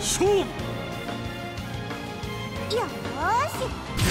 勝負。よーし。